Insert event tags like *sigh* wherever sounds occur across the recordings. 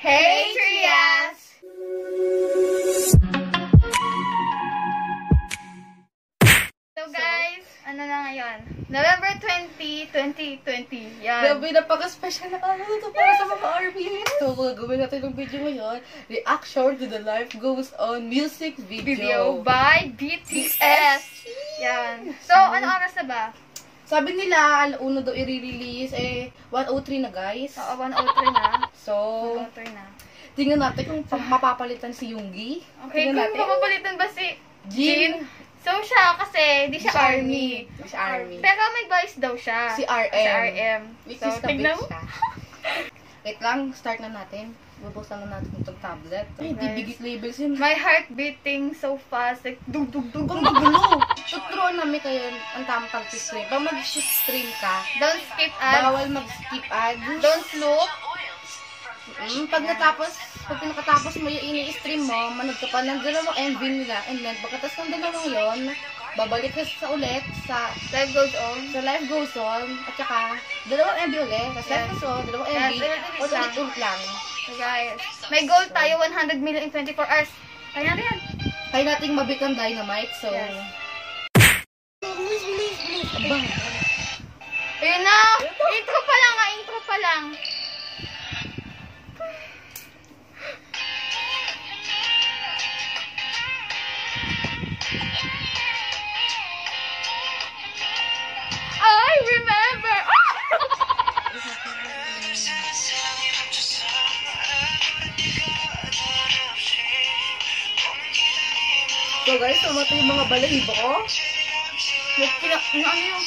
Hey, Trias! So guys, ano na ngayon? November 20, 2020. Yan. Grabe, napaka-special na kami ito para sa mga RP. So, gagawin natin ng video ngayon. Reaction to the Life Goes On music video. Video by BTS. Yan. So, ano oras na ba? Sabi nila, alauna daw i-release. Eh, 103 na guys. Oo, 103 na. *laughs* So, 103 na. tingnan natin kung pa- mapapalitan si Yunggi. Okay, tingnan kung papapalitan ba si Jin. So, siya kasi, di siya Si army. Si Army. Pero may voice daw siya. Si RM. Si RM. Which So, is tignan mo. siya. *laughs* Wait lang, start na natin. Bubuksan na natin itong tablet. Ay, di Guys. bigit labels yun. *laughs* My heart beating so fast. Like, dug, dug, dug. Kung magulo, namin kayo ang tamang pag-stream. Pag mag-stream ka, Don't skip ads. bawal mag-skip ads. Don't look. Mm, pag natapos, pag pinakatapos mo yung ini-stream mo, manood ka pa ng dalawang MV nila, and then pagkatas ng dalawang yon, babalik ka sa ulit sa Life goes on. sa live goes on, at saka dalawang MV ulit, kasi Yes. live goes on, dalawang Yes, MV, ulit-ulit lang. ulit-ulit lang. So guys, may goal tayo 100 million in 24 hours. Kaya natin yan. Kaya nating mabit ang dynamite, so... Yes. Bilis, bilis, bilis. Aba. Ayun na! Intro pa lang ah, intro pa lang. I remember! *laughs* So guys, tumato yung mga balahibo ko. May pina... Ano, ano yung...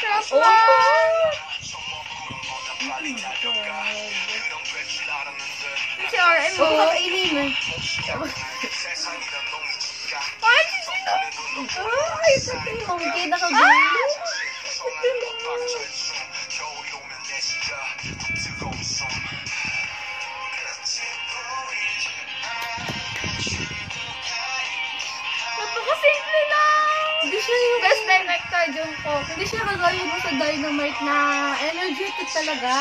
Sarap Oh! na! Si RM Oo, mo. kainin eh. Ay, sino? Ay, pati yung monkey na Ah! Napaka-simple lang! Hindi siya yung Best director, Jungkook. Hindi siya kagaya mo sa Dynamite na energetic talaga.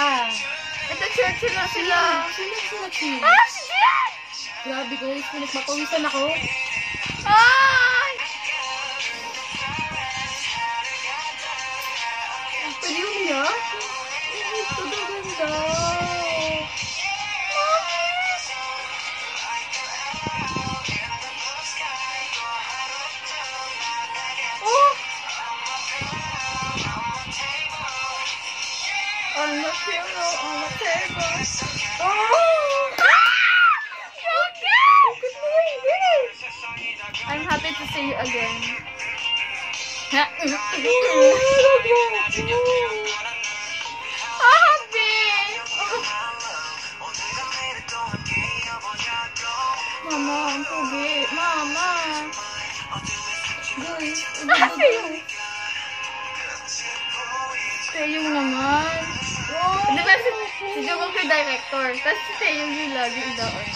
Ito, Churchill na sila. Sino sila chill? Ah, si Jian! Grabe guys, pinagpapawisan ako. Ay! I'm happy to see you again. *laughs* Ah, happy! Mama, ang pugi. Mama. Guys, Ayun. Seyong naman. Oh, si, si director? Tapos si Seyong yung lagi idaon.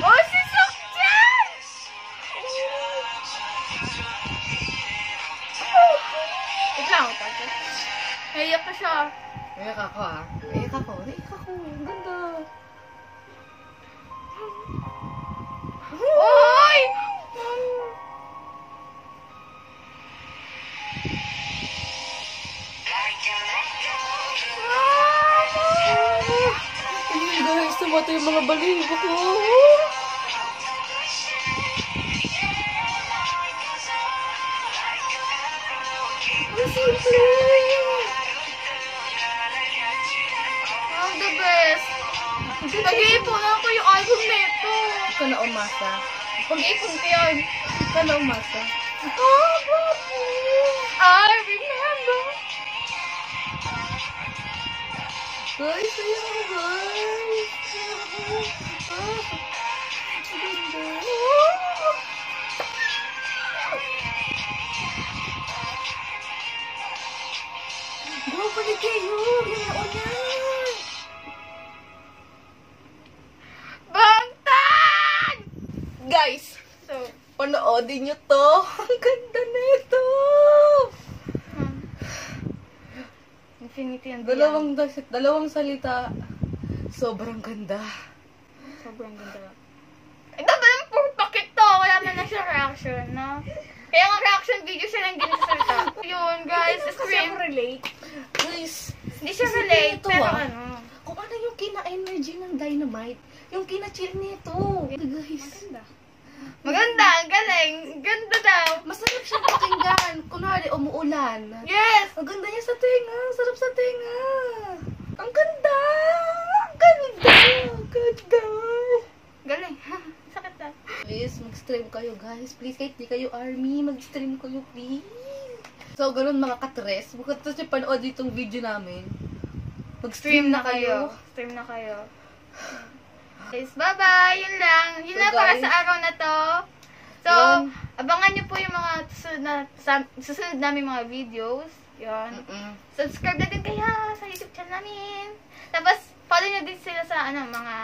Oh, si Sokjan! Wait lang, tapos. Naiyak na siya. Iyak ako ah. Iyak ako. Iyak ako. Ang ganda. Oy! Yung mga balibo ko. Ang simple. Ang the best. Nag-iipunan ko yung album nito. Huwag ka na umasa. Pag-ipon ko yun. Na umasa. Oh, baby. I remember. Guys, ayun ako guys. Ah, ganda. Go, balik kayo. Yung nauna. Bangtan! Guys, So, panoodin nyo to. *laughs* Ang ganda nito. hmm. Infinity and Dalawang, dalawang salita. Sobrang ganda. Sobrang ganda. Eh, dapat lang puro pakit to. Wala man na siya reaction, no? Kaya nga reaction video siya lang din sa salita. Yun, guys. Scream. relate. Guys, Hindi siya Kasi relate, ito, pero ah. ano. kung ano yung kina-energy ng dynamite, yung kina-chill nito. Guys, Maganda, ang galing. Ganda daw. Kunwari, umuulan. Yes! Ang ganda niya sa tenga. Sarap sa tenga. Ang ganda. Ang ganda. Ang ganda. Galing. *laughs* Sakit na. Please, mag-stream kayo, guys. Please, kahit di kayo army, mag-stream kayo, please. So, ganun mga katres. Bukod sa panood itong video namin, mag-stream na kayo. Stream na kayo. Guys, bye-bye. Yun lang. Yun So, lang para guys. sa araw na to. Abangan nyo po yung mga susunod, na, sa, susunod namin mga videos. Yun. Mm-mm. Subscribe na din kayo sa YouTube channel namin. Tapos, follow nyo din sila sa ano, mga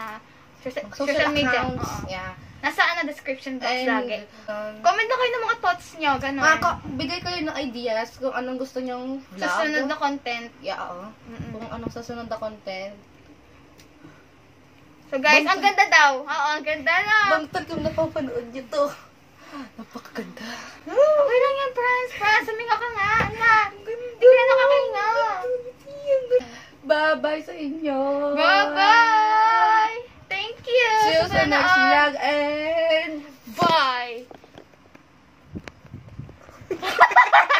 social, social, media. accounts. Oo. Yeah. Nasa ano, description box And, lagi. um, Comment na kayo ng mga thoughts nyo. Ganun. Ah, ko- bigay kayo ng ideas kung anong gusto nyong vlog. Susunod na content. Yeah, oo. Mm-mm. Kung anong susunod na content. So guys, ang ganda daw. Oo, ang ganda na. Bangtag kung napapanood nyo to. Napakaganda. Okay lang yan, Franz. Franz, huminga ka nga, anak. Hindi ka nakakahinga. Bye-bye sa inyo. Bye-bye. Thank you. See you sa next vlog and bye. *laughs* *laughs*